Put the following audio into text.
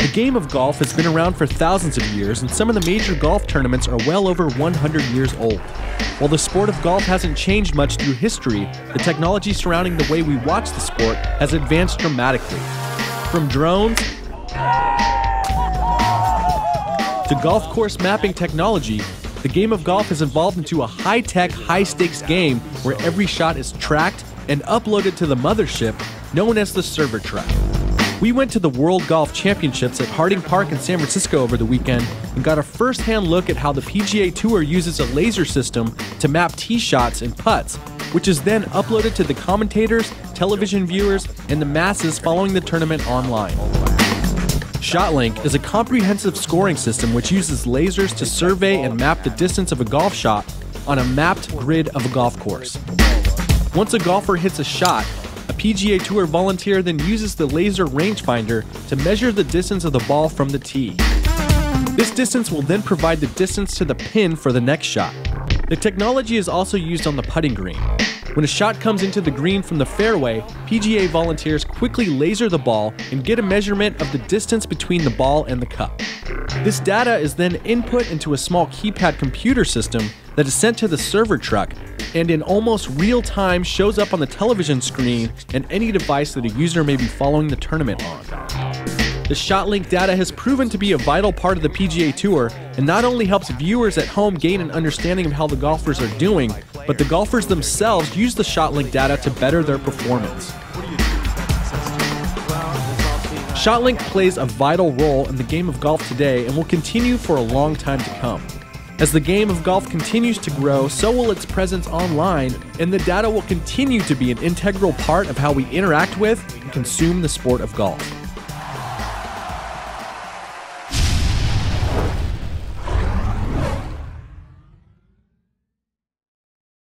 The game of golf has been around for thousands of years, and some of the major golf tournaments are well over 100 years old. While the sport of golf hasn't changed much through history, the technology surrounding the way we watch the sport has advanced dramatically. From drones to golf course mapping technology, the game of golf has evolved into a high tech, high stakes game where every shot is tracked and uploaded to the mothership known as the server truck. We went to the World Golf Championships at Harding Park in San Francisco over the weekend and got a first hand look at how the PGA Tour uses a laser system to map tee shots and putts, which is then uploaded to the commentators, television viewers, and the masses following the tournament online. ShotLink is a comprehensive scoring system which uses lasers to survey and map the distance of a golf shot on a mapped grid of a golf course. Once a golfer hits a shot, PGA Tour volunteer then uses the laser rangefinder to measure the distance of the ball from the tee. This distance will then provide the distance to the pin for the next shot. The technology is also used on the putting green. When a shot comes into the green from the fairway, PGA volunteers quickly laser the ball and get a measurement of the distance between the ball and the cup. This data is then input into a small keypad computer system that is sent to the server truck and in almost real time shows up on the television screen and any device that a user may be following the tournament on. The ShotLink data has proven to be a vital part of the PGA Tour and not only helps viewers at home gain an understanding of how the golfers are doing, but the golfers themselves use the ShotLink data to better their performance. ShotLink plays a vital role in the game of golf today and will continue for a long time to come. As the game of golf continues to grow, so will its presence online, and the data will continue to be an integral part of how we interact with and consume the sport of golf.